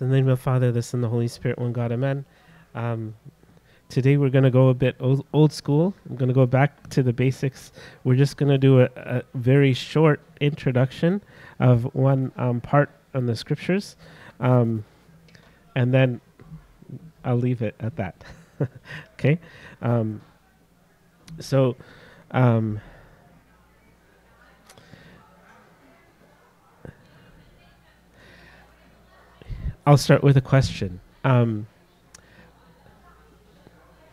In the name of the Father, the Son, the Holy Spirit, one God, Amen. Um, today we're going to go a bit old, old school. I'm going to go back to the basics. We're just going to do a, a, very short introduction of one um, part on the scriptures, um, and then I'll leave it at that. okay. Um, so. I'll start with a question. Um,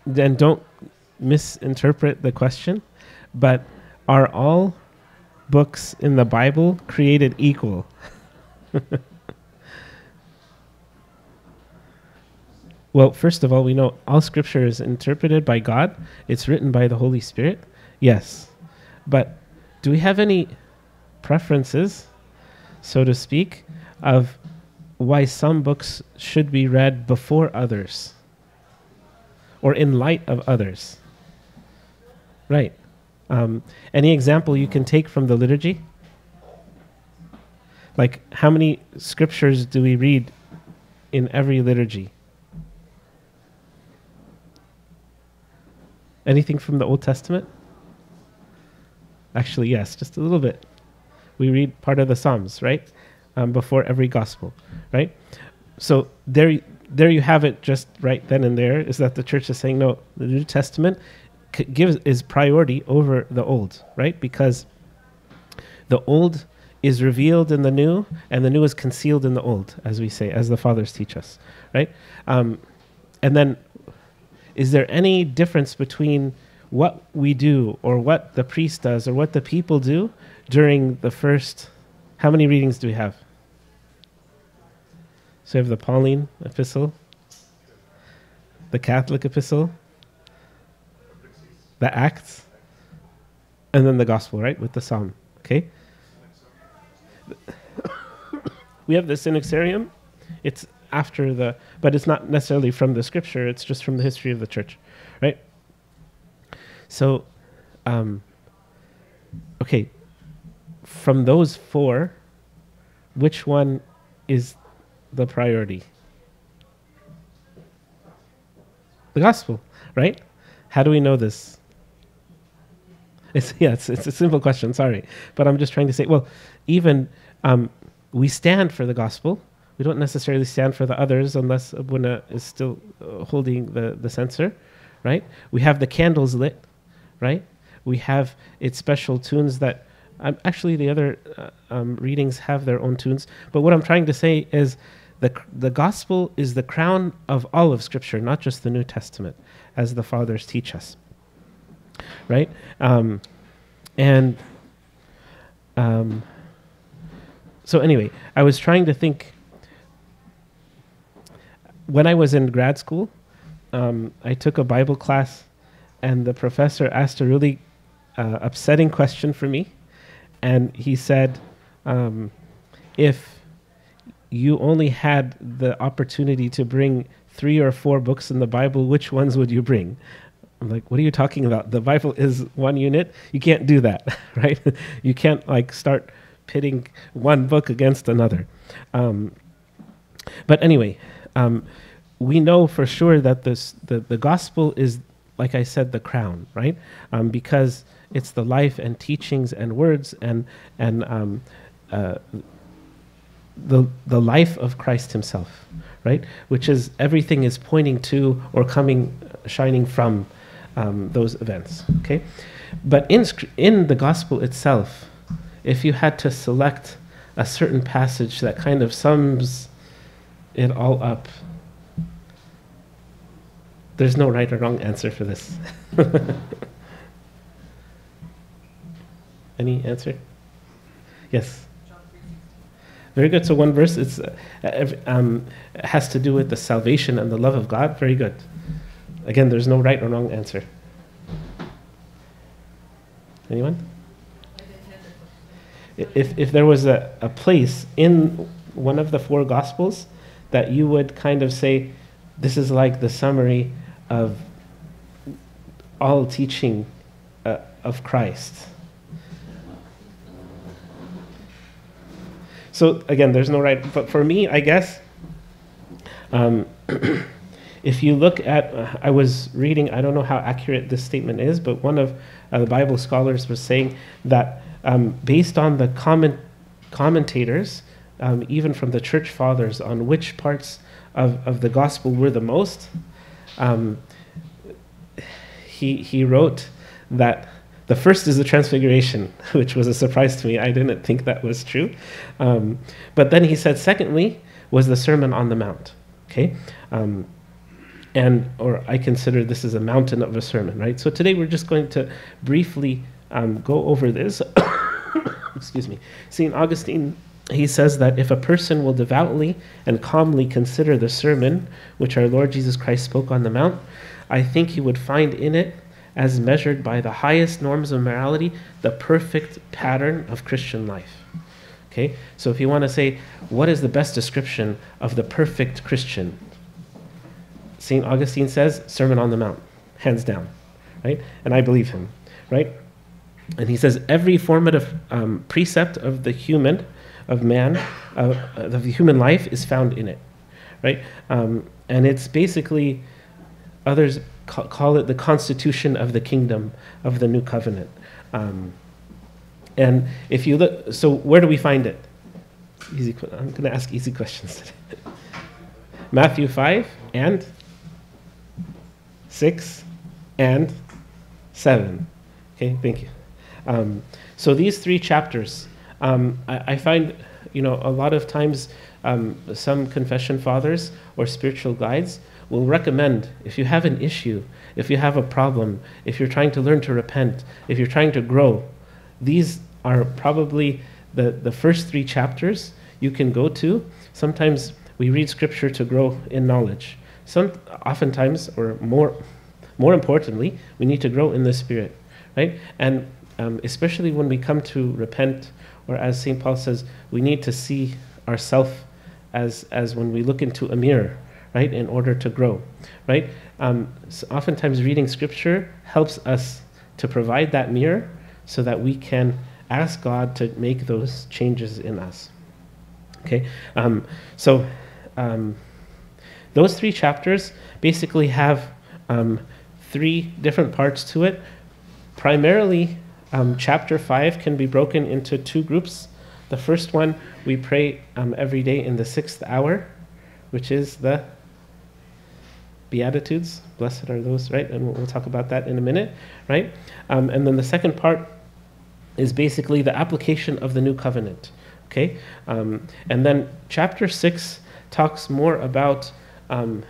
then don't misinterpret the question, but are all books in the Bible created equal? well, first of all, we know all scripture is interpreted by God, it's written by the Holy Spirit. Yes. But do we have any preferences, so to speak, of why some books should be read before others or in light of others. Right. Um, any example you can take from the liturgy? Like, how many scriptures do we read in every liturgy? Anything from the Old Testament? Actually, yes, just a little bit. We read part of the Psalms, right? Um, before every gospel, right? So there, there you have it, just right then and there. Is that the church is saying no? The New Testament c- gives is priority over the Old, right? Because the Old is revealed in the New, and the New is concealed in the Old, as we say, as the fathers teach us, right? Um, and then, is there any difference between what we do, or what the priest does, or what the people do during the first? How many readings do we have? So we have the Pauline epistle, the Catholic epistle, the Acts, and then the Gospel, right, with the Psalm. Okay? we have the Synaxarium. It's after the, but it's not necessarily from the scripture, it's just from the history of the church, right? So, um, okay, from those four, which one is the priority? The gospel, right? How do we know this? It's, yeah, it's, it's a simple question, sorry. But I'm just trying to say, well, even um, we stand for the gospel. We don't necessarily stand for the others unless Abuna is still uh, holding the, the censer, right? We have the candles lit, right? We have its special tunes that um, actually the other uh, um, readings have their own tunes. But what I'm trying to say is the, the gospel is the crown of all of Scripture, not just the New Testament, as the fathers teach us. Right? Um, and um, so, anyway, I was trying to think. When I was in grad school, um, I took a Bible class, and the professor asked a really uh, upsetting question for me. And he said, um, if you only had the opportunity to bring three or four books in the Bible, which ones would you bring? I'm like, what are you talking about? The Bible is one unit. You can't do that, right? you can't like start pitting one book against another. Um, but anyway, um, we know for sure that this the, the gospel is, like I said, the crown, right? Um, because it's the life and teachings and words and and um, uh, the, the life of Christ himself, right? Which is everything is pointing to or coming, shining from um, those events, okay? But in, in the gospel itself, if you had to select a certain passage that kind of sums it all up, there's no right or wrong answer for this. Any answer? Yes. Very good. So one verse it's, uh, um, has to do with the salvation and the love of God. Very good. Again, there's no right or wrong answer. Anyone? If, if there was a, a place in one of the four Gospels that you would kind of say, this is like the summary of all teaching uh, of Christ So again, there's no right. But for me, I guess Um, if you look at, uh, I was reading, I don't know how accurate this statement is, but one of uh, the Bible scholars was saying that um, based on the comment, commentators, um, even from the church fathers, on which parts of, of the gospel were the most, um, he, he wrote that the first is the transfiguration, which was a surprise to me. I didn't think that was true. Um, but then he said, secondly, was the Sermon on the Mount. Okay? Um, and, or I consider this as a mountain of a sermon, right? So today we're just going to briefly um, go over this. Excuse me. St. Augustine, he says that if a person will devoutly and calmly consider the sermon which our Lord Jesus Christ spoke on the Mount, I think he would find in it as measured by the highest norms of morality, the perfect pattern of Christian life. Okay? So if you want to say, what is the best description of the perfect Christian? St. Augustine says, Sermon on the Mount, hands down. Right? And I believe him. Right? And he says, every formative um, precept of the human, of man, uh, of the human life is found in it. Right? Um, and it's basically, others call it the constitution of the kingdom of the new covenant. Um, and if you look, so where do we find it? Easy. I'm going to ask easy questions today. Matthew 5 and 6 and 7. Okay, thank you. Um, so these three chapters, um, I, I, find, you know, a lot of times um, some confession fathers or spiritual guides will recommend if you have an issue, if you have a problem, if you're trying to learn to repent, if you're trying to grow, these are probably the, the first three chapters you can go to. Sometimes we read scripture to grow in knowledge. Some oftentimes, or more more importantly, we need to grow in the spirit, right? And um, especially when we come to repent, or as St. Paul says, we need to see ourselves as, as when we look into a mirror right, in order to grow, right? Um, so oftentimes, reading scripture helps us to provide that mirror so that we can ask God to make those changes in us. Okay, um, so um, those three chapters basically have um, three different parts to it. Primarily, um, chapter 5 can be broken into two groups. The first one we pray um, every day in the sixth hour, which is the Beatitudes. Blessed are those, right? And we'll, talk about that in a minute, right? Um, and then the second part is basically the application of the new covenant, okay? Um, and then chapter six talks more about um,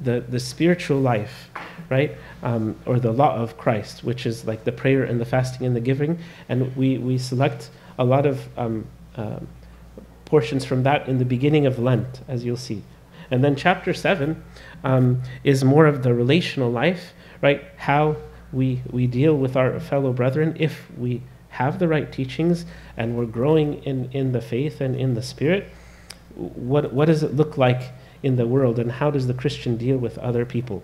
the, the spiritual life, right? Um, or the law of Christ, which is like the prayer and the fasting and the giving. And we, we select a lot of um, uh, portions from that in the beginning of Lent, as you'll see. And then chapter 7 um, is more of the relational life, right? How we, we deal with our fellow brethren if we have the right teachings and we're growing in, in the faith and in the spirit. What, what does it look like in the world and how does the Christian deal with other people?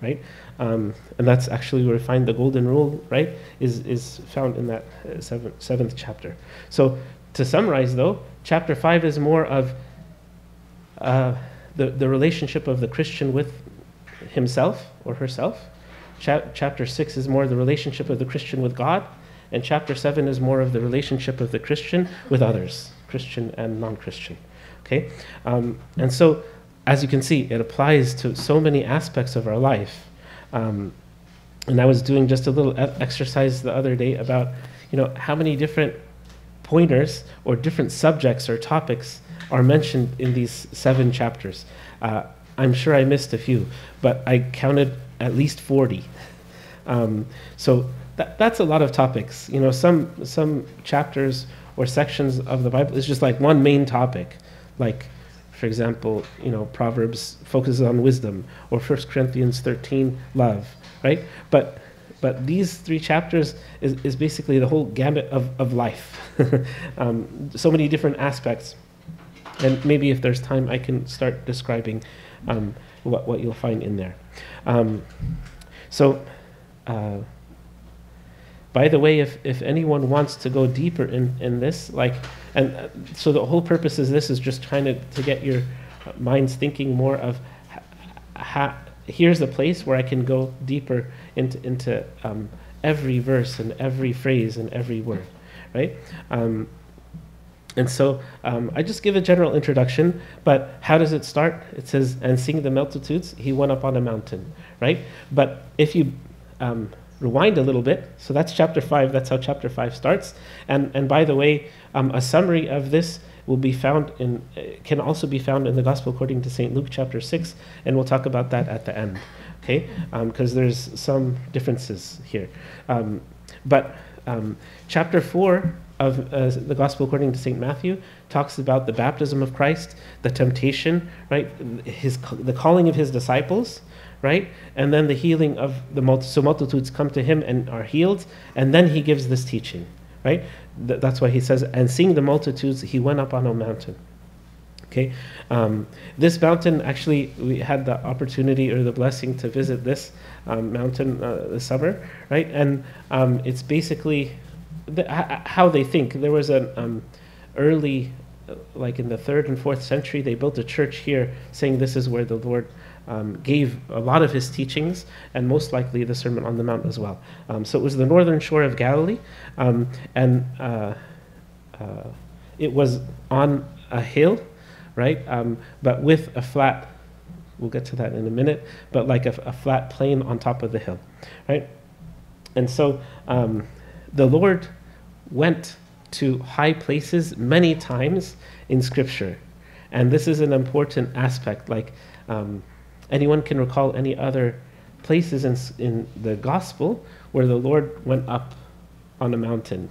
Right? Um, and that's actually where we find the golden rule, right? Is, is found in that uh, seventh, seventh chapter. So to summarize, though, chapter 5 is more of uh, the, the relationship of the Christian with himself or herself. Cha- chapter 6 is more the relationship of the Christian with God. And chapter 7 is more of the relationship of the Christian with others, Christian and non Christian. Okay? Um, and so, as you can see, it applies to so many aspects of our life. Um, and I was doing just a little exercise the other day about, you know, how many different pointers or different subjects or topics are mentioned in these seven chapters. Uh, I'm sure I missed a few, but I counted at least 40. Um, so that, that's a lot of topics. You know, some, some chapters or sections of the Bible is just like one main topic. Like, for example, you know, Proverbs focuses on wisdom, or 1 Corinthians 13, love, right? But but these three chapters is, is basically the whole gamut of, of life. um, so many different aspects. And maybe if there's time, I can start describing um, what, what you'll find in there. Um, so, uh, by the way, if, if anyone wants to go deeper in, in this, like, and uh, so the whole purpose is this is just trying to, to get your minds thinking more of ha- here's a place where I can go deeper into, into um, every verse and every phrase and every word, right? Um, and so um, I just give a general introduction, but how does it start? It says, and seeing the multitudes, he went up on a mountain, right? But if you um, rewind a little bit, so that's chapter 5, that's how chapter 5 starts. And, and by the way, um, a summary of this will be found in, uh, can also be found in the Gospel according to St. Luke chapter 6, and we'll talk about that at the end, okay? Because um, there's some differences here. Um, but um, chapter 4 of uh, the Gospel according to St. Matthew talks about the baptism of Christ, the temptation, right? His, the calling of his disciples, right? And then the healing of the multitudes. So multitudes come to him and are healed, and then he gives this teaching, right? Th- that's why he says, and seeing the multitudes, he went up on a mountain. Okay, um, this mountain actually we had the opportunity or the blessing to visit this um, mountain uh, this summer, right? And um, it's basically the, how they think. There was an um, early, uh, like in the third and fourth century, they built a church here, saying this is where the Lord um, gave a lot of his teachings, and most likely the Sermon on the Mount as well. Um, so it was the northern shore of Galilee, um, and uh, uh, it was on a hill, right? Um, but with a flat. We'll get to that in a minute, but like a, a flat plain on top of the hill, right? And so um, the Lord went to high places many times in Scripture. And this is an important aspect. Like um, anyone can recall any other places in, in the gospel where the Lord went up on a mountain.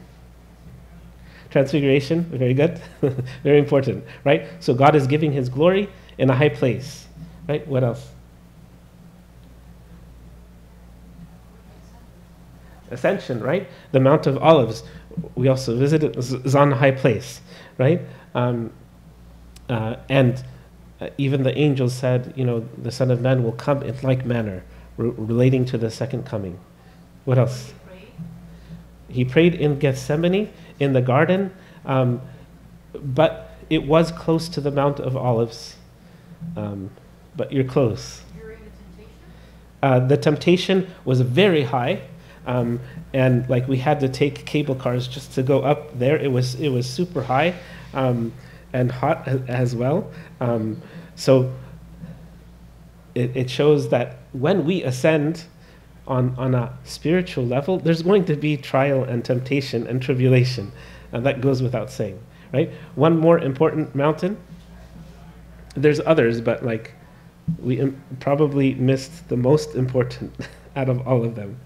Transfiguration, very good, very important, right? So God is giving his glory in a high place, right? What else? ascension, right? The Mount of Olives. We also visited is on high place, right? Um, uh, and uh, even the angels said, you know, the Son of Man will come in like manner, re- relating to the second coming. What else? He prayed in Gethsemane, in the garden, um, but it was close to the Mount of Olives. Um, but you're close. During the temptation? Uh, the temptation was very high, um, and like we had to take cable cars just to go up there. It was it was super high um, and hot as well. Um, so it, it shows that when we ascend on on a spiritual level, there's going to be trial and temptation and tribulation, and that goes without saying, right? One more important mountain. There's others, but like we probably missed the most important out of all of them.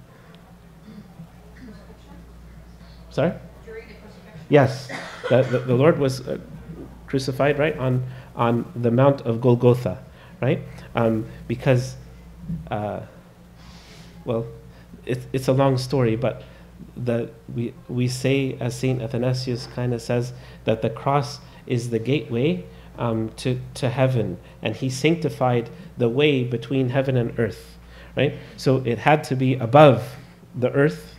Sorry? During the crucifixion? Yes, the, the, the Lord was uh, crucified, right, on, on the Mount of Golgotha, right? Um, because, uh, well, it, it's a long story, but the, we, we say, as St. Athanasius kind of says, that the cross is the gateway um, to, to heaven, and he sanctified the way between heaven and earth, right? So it had to be above the earth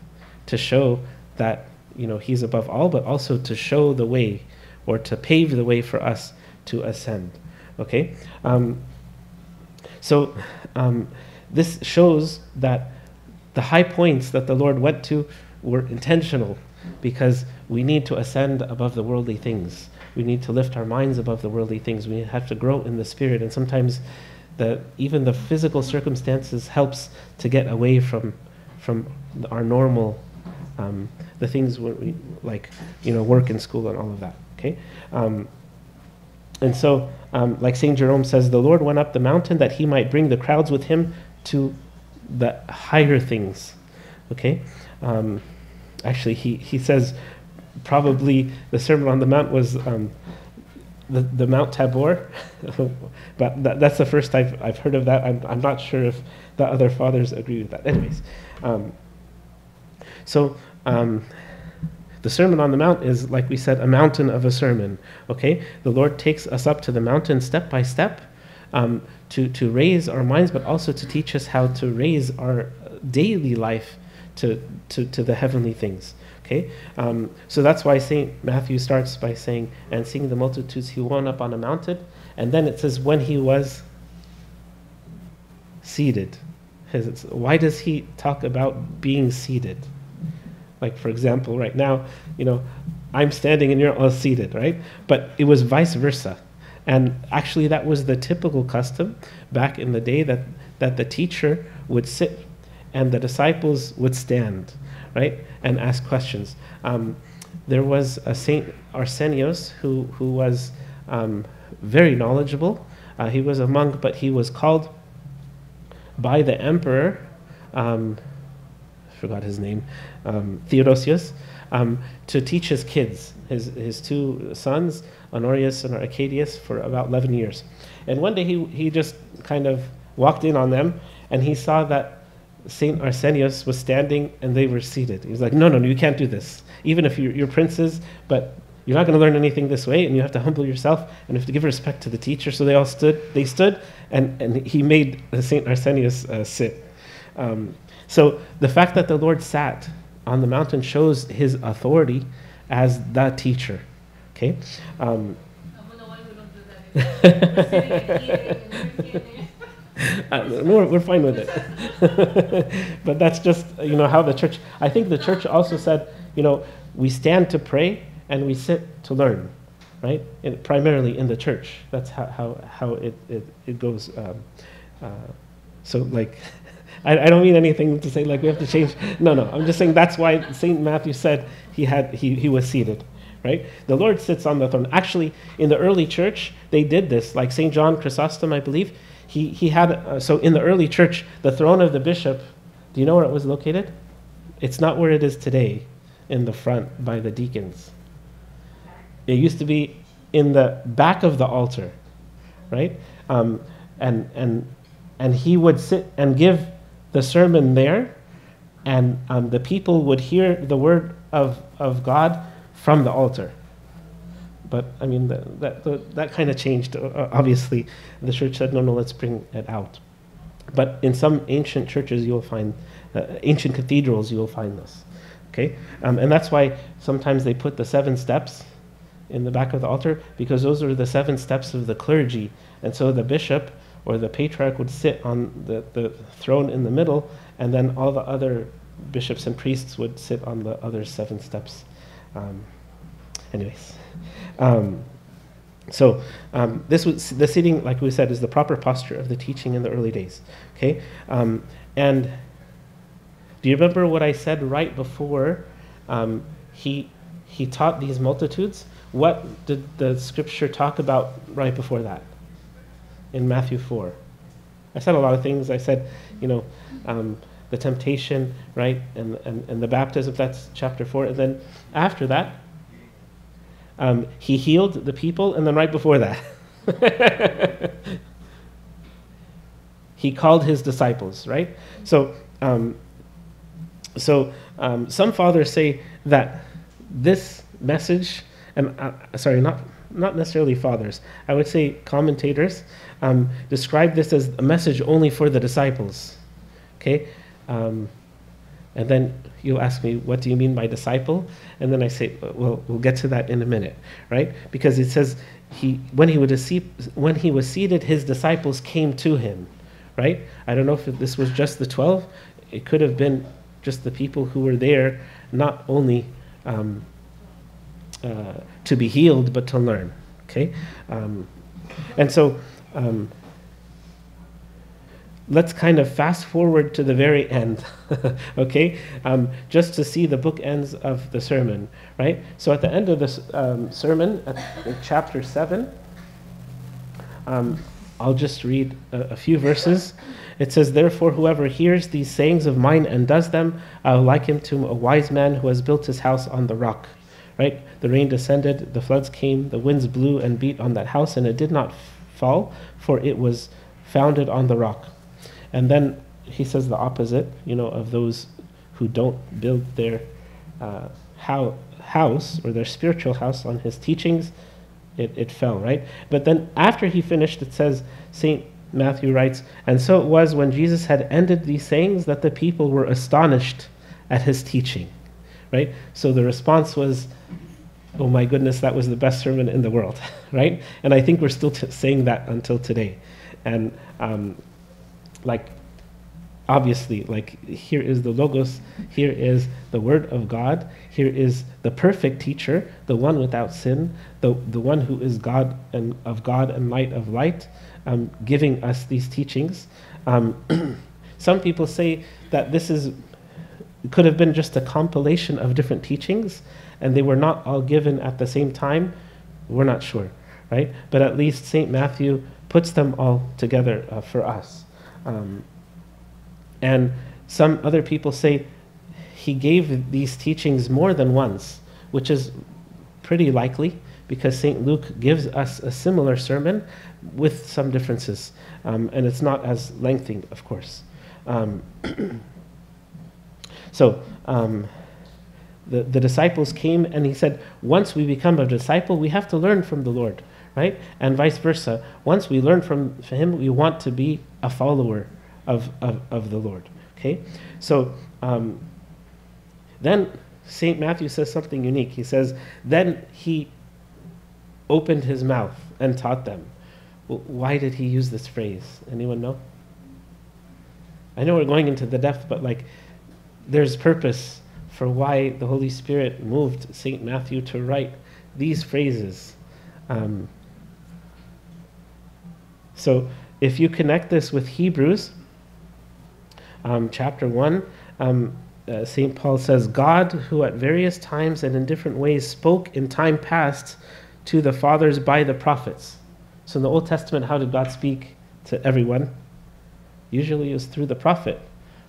to show that you know he's above all but also to show the way or to pave the way for us to ascend okay? Um, so um, this shows that the high points that the lord went to were intentional because we need to ascend above the worldly things. We need to lift our minds above the worldly things. We have to grow in the spirit and sometimes the even the physical circumstances helps to get away from from our normal um, the things we, like you know work and school and all of that okay? Um, and so um, like saint jerome says the lord went up the mountain that he might bring the crowds with him to the higher things okay? Um, actually he, he says probably the sermon on the mount was um, the, the mount tabor but that, that's the first I've, I've heard of that. I'm, I'm not sure if the other fathers agree with that. Anyways um, so um, the Sermon on the Mount is, like we said, a mountain of a sermon. Okay, the Lord takes us up to the mountain step by step um, to to raise our minds, but also to teach us how to raise our daily life to to, to the heavenly things. Okay, um, so that's why Saint Matthew starts by saying, "And seeing the multitudes, he went up on a mountain." And then it says, when he was seated. Why does he talk about being seated? Like, for example, right now, you know, I'm standing and you're all seated, right? But it was vice versa. And actually, that was the typical custom back in the day that, that the teacher would sit and the disciples would stand, right? And ask questions. Um, there was a Saint Arsenios who, who was um, very knowledgeable. Uh, he was a monk, but he was called by the emperor, um, forgot his name, um, Theodosius, um, to teach his kids, his, his two sons, Honorius and Arcadius, for about 11 years. And one day he, he just kind of walked in on them and he saw that St. Arsenius was standing and they were seated. He was like, No, no, no, you can't do this. Even if you're, you're princes, but you're not going to learn anything this way, and you have to humble yourself, and you have to give respect to the teacher. So they all stood. They stood, and, and he made Saint Arsenius uh, sit. Um, so the fact that the Lord sat on the mountain shows his authority as the teacher. Okay. Um, and and. Uh, we're, we're fine with it. but that's just, you know, how the church, I think the church also said, you know, we stand to pray and we sit to learn, right? In, primarily in the church. That's how, how, how it, it, it goes. Um, uh, so, like, I, I don't mean anything to say, like, we have to change. No, no, I'm just saying that's why St. Matthew said he, had, he, he was seated right? The Lord sits on the throne. Actually, in the early church, they did this. Like St. John Chrysostom, I believe, he, he had, uh, so in the early church, the throne of the bishop, do you know where it was located? It's not where it is today, in the front by the deacons. It used to be in the back of the altar, right? Um, and, and, and he would sit and give the sermon there, and um, the people would hear the word of, of God from the altar. But I mean, that, that, that kind of changed. Uh, obviously, the church said, no, no, let's bring it out. But in some ancient churches, you will find, uh, ancient cathedrals, you will find this. Okay? Um, and that's why sometimes they put the seven steps in the back of the altar, because those are the seven steps of the clergy. And so the bishop or the patriarch would sit on the, the throne in the middle, and then all the other bishops and priests would sit on the other seven steps. Um, anyways. Um, so um, this was the sitting, like we said, is the proper posture of the teaching in the early days. Okay, um, and do you remember what I said right before um, he he taught these multitudes? What did the scripture talk about right before that? In Matthew four, I said a lot of things. I said, you know, um, the temptation, right, and, and and the baptism. That's chapter four, and then after that, um, he healed the people, and then right before that, he called his disciples, right? So, um, so um, some fathers say that this message, and uh, sorry, not not necessarily fathers, I would say commentators um, describe this as a message only for the disciples. Okay, um, and then you'll ask me, what do you mean by disciple? And then I say, well, we'll get to that in a minute, right? Because it says, he, when, he would when he was seated, his disciples came to him, right? I don't know if this was just the 12. It could have been just the people who were there, not only um, uh, to be healed, but to learn, okay? Um, and so, um, let's kind of fast forward to the very end, okay? Um, just to see the bookends of the sermon, right? So at the end of this um, sermon, at, chapter 7, um, I'll just read a, a, few verses. It says, Therefore, whoever hears these sayings of mine and does them, I will liken him to a wise man who has built his house on the rock. Right? The rain descended, the floods came, the winds blew and beat on that house, and it did not fall, for it was founded on the rock. And then he says the opposite, you know, of those who don't build their uh, how, house or their spiritual house on his teachings, it, it fell, right? But then after he finished, it says, St. Matthew writes, And so it was when Jesus had ended these sayings that the people were astonished at his teaching, right? So the response was, oh my goodness, that was the best sermon in the world, right? And I think we're still t- saying that until today. And um, like, obviously, like, here is the Logos, here is the Word of God, here is the perfect teacher, the one without sin, the, the one who is God and of God and light of light, um, giving us these teachings. Um, some people say that this is could have been just a compilation of different teachings and they were not all given at the same time. We're not sure, right? But at least St. Matthew puts them all together uh, for us. Um, and some other people say he gave these teachings more than once, which is pretty likely because St. Luke gives us a similar sermon with some differences. Um, and it's not as lengthy, of course. Um, so, um, the, the disciples came and he said, once we become a disciple, we have to learn from the Lord, right? And vice versa. Once we learn from him, we want to be a follower of, of, of the Lord, okay? So, um, then St. Matthew says something unique. He says, then he opened his mouth and taught them. Well, why did he use this phrase? Anyone know? I know we're going into the depth, but like, there's purpose for why the Holy Spirit moved St. Matthew to write these phrases. Um, so, if you connect this with Hebrews, um, chapter 1, um, uh, St. Paul says, God, who at various times and in different ways spoke in time past to the fathers by the prophets. So, in the Old Testament, how did God speak to everyone? Usually it was through the prophet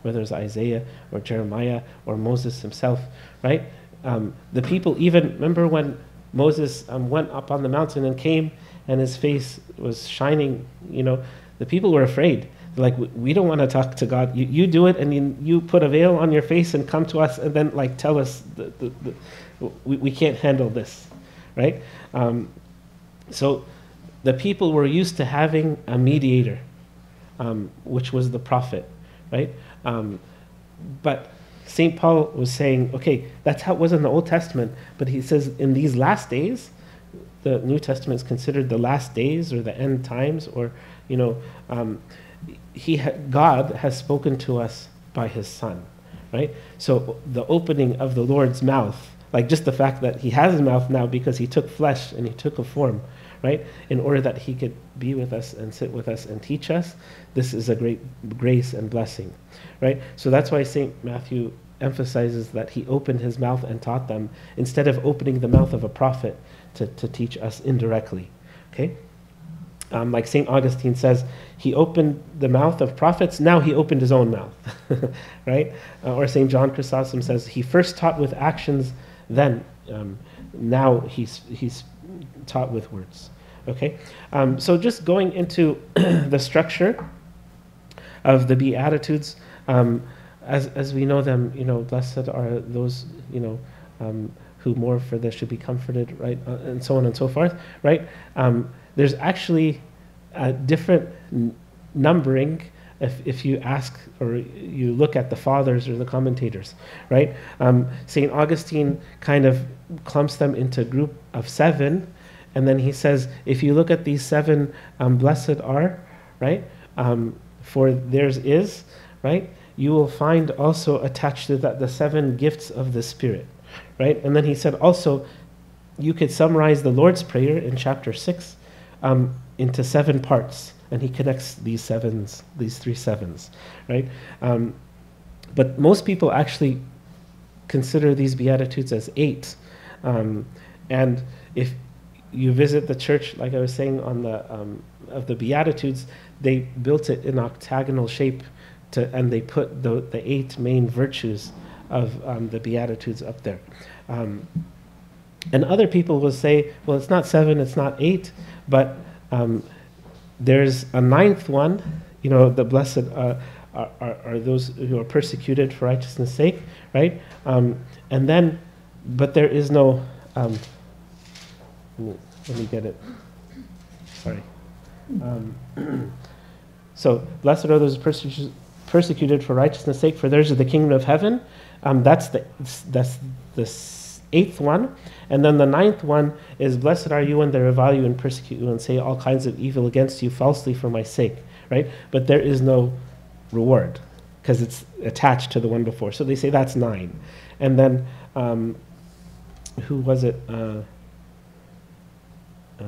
whether it's Isaiah or Jeremiah or Moses himself, right? Um, the people even remember when Moses um, went up on the mountain and came, and his face was shining. You know, the people were afraid. Like we don't want to talk to God. You, you do it, and you, you put a veil on your face and come to us, and then like tell us the, the, the, we, we can't handle this, right? Um, so the people were used to having a mediator, um, which was the prophet, right? Um, but St. Paul was saying, okay, that's how it was in the Old Testament, but he says in these last days, the New Testament is considered the last days or the end times, or, you know, um, he ha- God has spoken to us by his Son, right? So the opening of the Lord's mouth, like just the fact that he has his mouth now because he took flesh and he took a form, right? In order that he could be with us and sit with us and teach us, this is a great grace and blessing right? So that's why St. Matthew emphasizes that he opened his mouth and taught them instead of opening the mouth of a prophet to, to teach us indirectly, okay? Um, like St. Augustine says, he opened the mouth of prophets, now he opened his own mouth, right? Uh, or St. John Chrysostom says, he first taught with actions, then um, now he's, he's taught with words, okay? Um, so just going into the structure of the Beatitudes, um, as, as we know them, you know, blessed are those, you know, um, who mourn for they should be comforted, right? Uh, and so on and so forth, right? Um, there's actually a different n- numbering if, if you ask or you look at the fathers or the commentators, right? Um, St. Augustine kind of clumps them into a group of seven, and then he says, if you look at these seven, um, blessed are, right? Um, for theirs is, right? You will find also attached to that the seven gifts of the Spirit, right? And then he said also, you could summarize the Lord's Prayer in chapter 6 um, into seven parts, and he connects these sevens, these three sevens, right? Um, but most people actually consider these Beatitudes as eight. Um, and if you visit the church, like I was saying on the um, of the Beatitudes, they built it in octagonal shape to, and they put the, the eight main virtues of um, the Beatitudes up there. Um, and other people will say, well, it's not seven, it's not eight, but um, there's a ninth one, you know, the blessed uh, are, are, are, those who are persecuted for righteousness' sake, right? Um, and then, but there is no, um, let me get it. Sorry. Um, so, blessed are those persecuted persecuted for righteousness' sake, for theirs is the kingdom of heaven. Um, that's the that's the eighth one. And then the ninth one is, Blessed are you when they revile you and persecute you and say all kinds of evil against you falsely for my sake, right? But there is no reward because it's attached to the one before. So they say that's nine. And then, um, who was it? Uh, uh,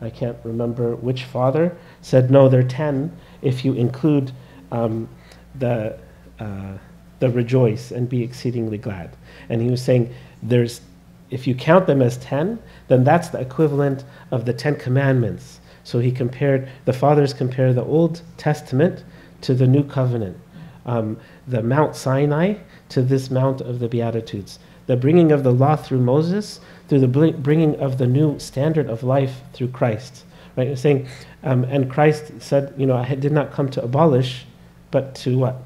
I can't remember which father said, no, they're 10 if you include um, the, uh, the rejoice and be exceedingly glad. And he was saying, there's, if you count them as 10, then that's the equivalent of the 10 commandments. So he compared, the fathers compare the Old Testament to the New Covenant, um, the Mount Sinai to this Mount of the Beatitudes, the bringing of the law through Moses, through the bringing of the new standard of life through Christ. Right? He's saying, um, and Christ said, you know, I did not come to abolish, but to what?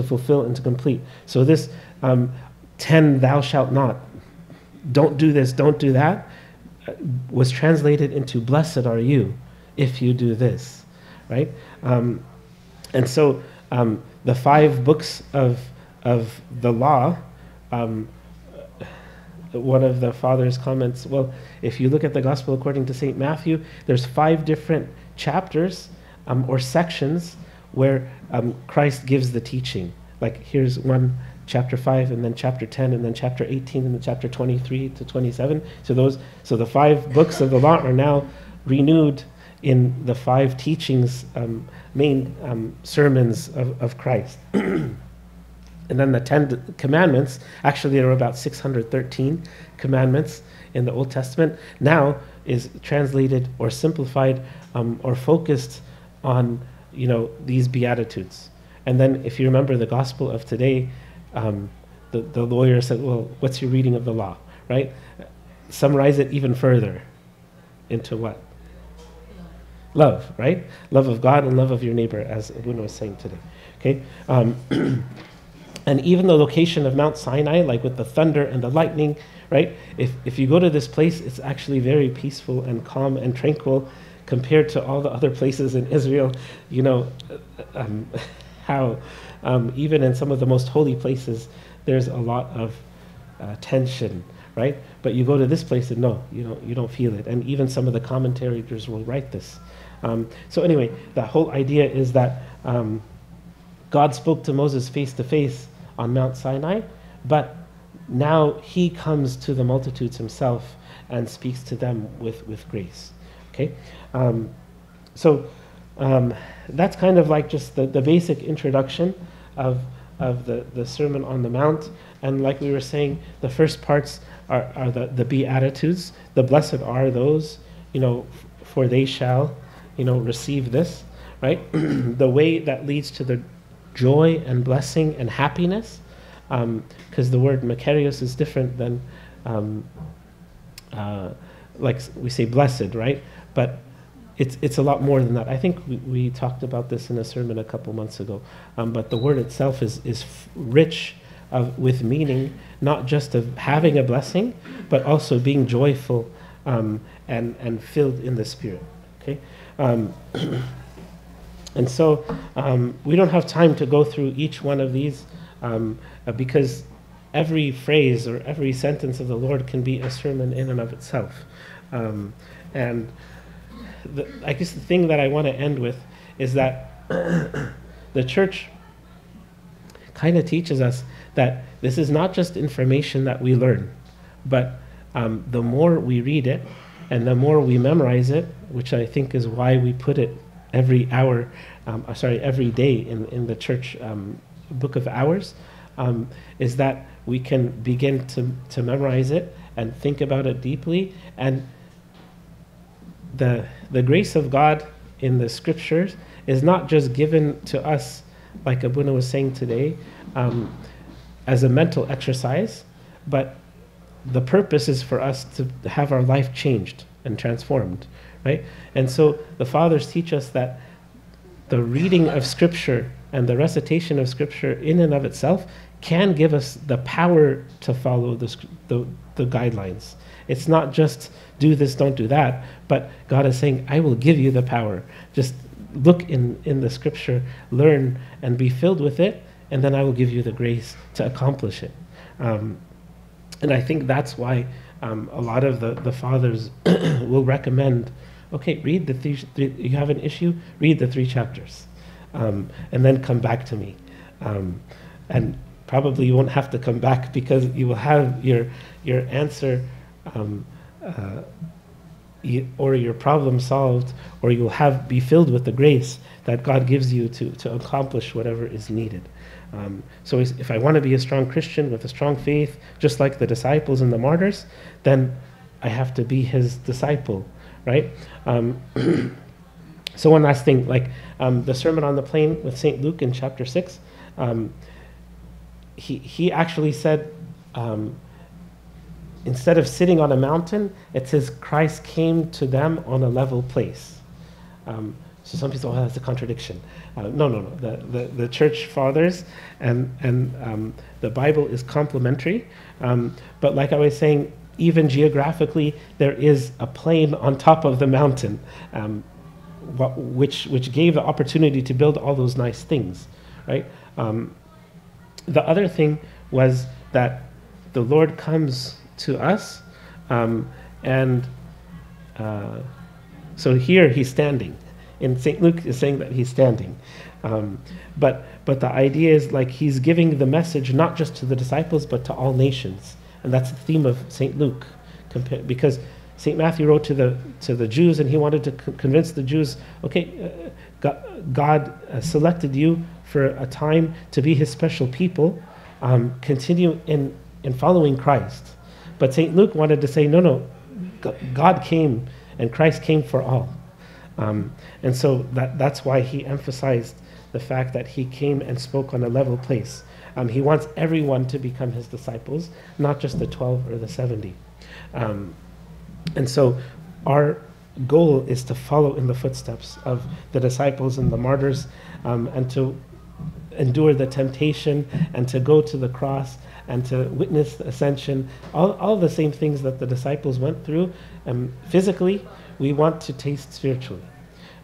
To fulfill and to complete. So this um, 10 thou shalt not, don't do this, don't do that, uh, was translated into blessed are you if you do this, right? Um, and so um, the five books of, of the law, um, one of the father's comments, well, if you look at the gospel according to St. Matthew, there's five different chapters um, or sections where um, Christ gives the teaching. Like here's one chapter 5 and then chapter 10 and then chapter 18 and then chapter 23 to 27 so those so the five books of the law are now renewed in the five teachings um, main um, sermons of, of christ and then the 10 commandments actually there are about 613 commandments in the old testament now is translated or simplified um, or focused on you know these beatitudes and then if you remember the gospel of today um, the, the lawyer said, Well, what's your reading of the law? Right? Summarize it even further into what? Love, right? Love of God and love of your neighbor, as Abuna was saying today. Okay? Um, and even the location of Mount Sinai, like with the thunder and the lightning, right? If, if you go to this place, it's actually very peaceful and calm and tranquil compared to all the other places in Israel. You know, um, how um, even in some of the most holy places, there's a lot of uh, tension, right? But you go to this place and no, you don't, you don't feel it. And even some of the commentators will write this. Um, so anyway, the whole idea is that um, God spoke to Moses face to face on Mount Sinai, but now he comes to the multitudes himself and speaks to them with, with grace. Okay? Um, so um, that's kind of like just the, the basic introduction of, of the, the Sermon on the Mount. And like we were saying, the first parts are, are the, the Beatitudes. The blessed are those, you know, for they shall, you know, receive this, right? the way that leads to the joy and blessing and happiness, because um, the word makarios is different than, um, uh, like we say blessed, right? But it's, it's a lot more than that. I think we, we talked about this in a sermon a couple months ago. Um, but the word itself is, is rich of, with meaning, not just of having a blessing, but also being joyful um, and, and filled in the Spirit. Okay? Um, and so um, we don't have time to go through each one of these um, uh, because every phrase or every sentence of the Lord can be a sermon in and of itself. Um, and the, I guess the thing that I want to end with is that the church kind of teaches us that this is not just information that we learn, but um, the more we read it and the more we memorize it, which I think is why we put it every hour, um, uh, sorry, every day in, in the church um, book of hours, um, is that we can begin to, to memorize it and think about it deeply and the, the grace of God in the scriptures is not just given to us, like Abuna was saying today, um, as a mental exercise, but the purpose is for us to have our life changed and transformed, right? And so the fathers teach us that the reading of scripture and the recitation of scripture in and of itself can give us the power to follow the, the, the guidelines. It's not just do this, don't do that. But God is saying, I will give you the power. Just look in, in the scripture, learn, and be filled with it, and then I will give you the grace to accomplish it. Um, and I think that's why um, a lot of the, the fathers will recommend okay, read the three, three, you have an issue, read the three chapters, um, and then come back to me. Um, and probably you won't have to come back because you will have your, your answer um, uh, or your problem solved, or you will have be filled with the grace that God gives you to, to accomplish whatever is needed. Um, so if I want to be a strong Christian with a strong faith, just like the disciples and the martyrs, then I have to be his disciple right? Um, so one last thing, like um, the Sermon on the Plain with St. Luke in chapter 6, um, he, he actually said, um, instead of sitting on a mountain, it says Christ came to them on a level place. Um, so some people, oh, that's a contradiction. Uh, no, no, no. The, the, the, church fathers and, and um, the Bible is complementary. but like I was saying, even geographically, there is a plain on top of the mountain, um, what, which, which gave the opportunity to build all those nice things, right? Um, the other thing was that the Lord comes to us, um, and uh, so here he's standing. In St. Luke is saying that he's standing. Um, but, but the idea is like he's giving the message not just to the disciples, but to all nations. And that's the theme of St. Luke, because St. Matthew wrote to the, to the Jews and he wanted to convince the Jews okay, uh, God, uh, selected you for a time to be his special people, um, continue in, in following Christ. But St. Luke wanted to say, no, no, God came and Christ came for all. Um, and so that, that's why he emphasized the fact that he came and spoke on a level place. Um, he wants everyone to become his disciples, not just the 12 or the 70. Um, and so our goal is to follow in the footsteps of the disciples and the martyrs um, and to endure the temptation and to go to the cross and to witness the ascension, all, all the same things that the disciples went through. Um, physically, we want to taste spiritually.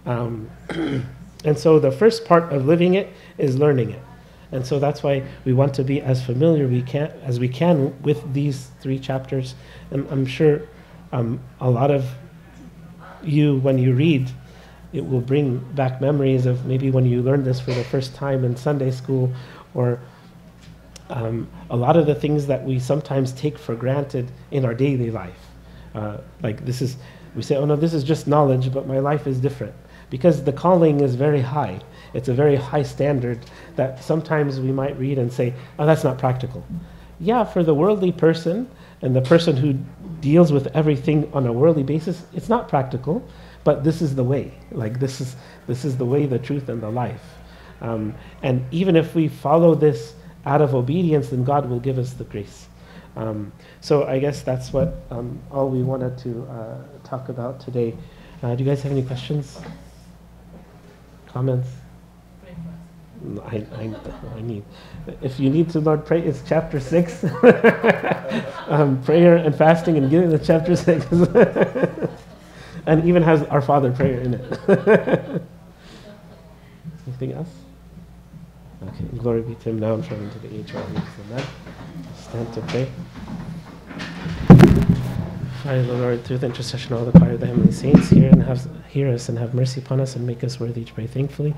Um, and so the first part of living it is learning it. And so that's why we want to be as familiar we can, as we can with these three chapters. And I'm sure um, a lot of you, when you read, it will bring back memories of maybe when you learned this for the first time in Sunday school, or um, a lot of the things that we sometimes take for granted in our daily life. Uh, like this is, we say, oh no, this is just knowledge, but my life is different. Because the calling is very high it's a very high standard that sometimes we might read and say, oh, that's not practical. Yeah, for the worldly person and the person who deals with everything on a worldly basis, it's not practical, but this is the way. Like, this is, this is the way, the truth, and the life. Um, and even if we follow this out of obedience, then God will give us the grace. Um, so I guess that's what um, all we wanted to uh, talk about today. Uh, do you guys have any questions? Comments? I, I, I need. If you need to, Lord, pray. It's chapter six. um, prayer and fasting and giving the chapter six, and even has our Father prayer in it. Anything else? Okay. Glory be to Him now and forever into the age of Amen. Stand to pray. Father, Lord, through the intercession of all the choir of the heavenly saints, hear and have hear us and have mercy upon us and make us worthy to pray thankfully.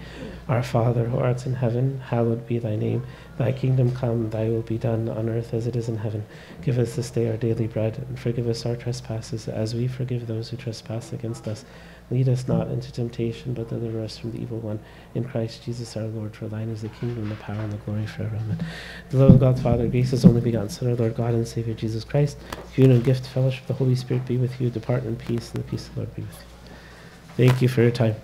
Our Father, who art in heaven, hallowed be thy name. Thy kingdom come, thy will be done on earth as it is in heaven. Give us this day our daily bread, and forgive us our trespasses, as we forgive those who trespass against us Lead us not into temptation, but deliver us from the evil one. In Christ Jesus our Lord, for thine is the kingdom, the power, and the glory forever. Amen. The love of God, Father, grace is only begotten Son, our Lord God and Savior Jesus Christ, and gift, fellowship, the Holy Spirit be with you. Depart in peace, and the peace of the Lord be with you. Thank you for your time.